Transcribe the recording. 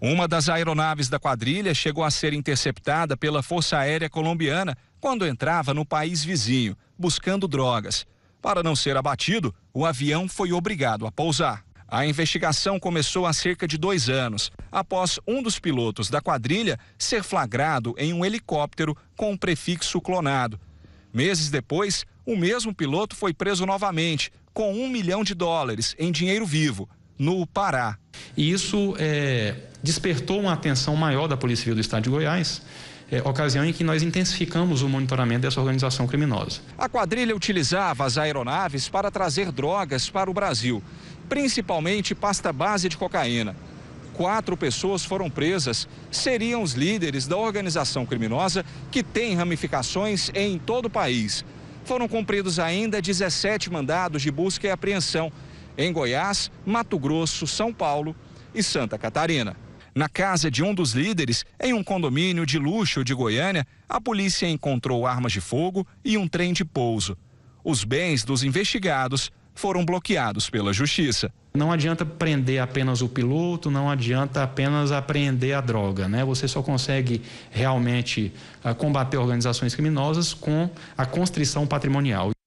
Uma das aeronaves da quadrilha chegou a ser interceptada pela Força Aérea Colombiana quando entrava no país vizinho, buscando drogas. Para não ser abatido, o avião foi obrigado a pousar. A investigação começou há cerca de dois anos, após um dos pilotos da quadrilha ser flagrado em um helicóptero com um prefixo clonado. Meses depois, o mesmo piloto foi preso novamente, com um milhão de dólares em dinheiro vivo, no Pará. E isso é, despertou uma atenção maior da Polícia Civil do Estado de Goiás, é, ocasião em que nós intensificamos o monitoramento dessa organização criminosa. A quadrilha utilizava as aeronaves para trazer drogas para o Brasil, principalmente pasta base de cocaína. Quatro pessoas foram presas, seriam os líderes da organização criminosa que tem ramificações em todo o país. Foram cumpridos ainda 17 mandados de busca e apreensão em Goiás, Mato Grosso, São Paulo e Santa Catarina. Na casa de um dos líderes, em um condomínio de luxo de Goiânia, a polícia encontrou armas de fogo e um trem de pouso. Os bens dos investigados foram bloqueados pela justiça. Não adianta prender apenas o piloto, não adianta apenas apreender a droga, né? Você só consegue realmente uh, combater organizações criminosas com a constrição patrimonial.